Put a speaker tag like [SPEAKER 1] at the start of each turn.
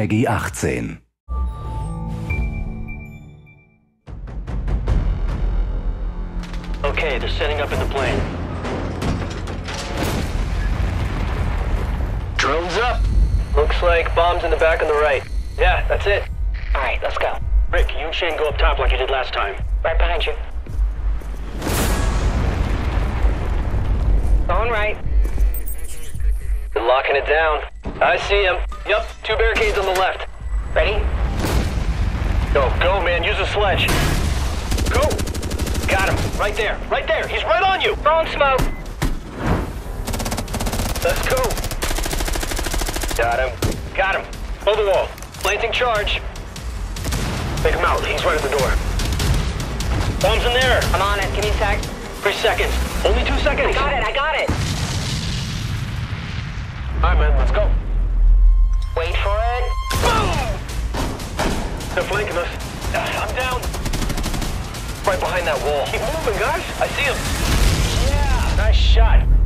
[SPEAKER 1] Peggy 18.
[SPEAKER 2] Okay, they're setting up in the plane. Drones up. Looks like bombs in the back on the right. Yeah, that's it.
[SPEAKER 3] All right, let's go.
[SPEAKER 2] Rick, you and Shane go up top like you did last time.
[SPEAKER 3] Right behind you. Going right.
[SPEAKER 2] They're locking it down. I see him. Yep, two barricades on the left.
[SPEAKER 3] Ready?
[SPEAKER 2] Go, go, man. Use a sledge. Go. Got him. Right there. Right there. He's right on you.
[SPEAKER 3] Throwing smoke.
[SPEAKER 2] Let's go. Got him. Got him. Hold the wall. Planting charge. Take him out. He's right at the door. Bombs in there.
[SPEAKER 3] I'm on it. Give me a sec.
[SPEAKER 2] Three seconds. Only two seconds.
[SPEAKER 3] I got it. I got it.
[SPEAKER 2] All right, man. Let's go. I'm down. Right behind that wall. Keep moving, guys. I see him. Yeah. Nice shot.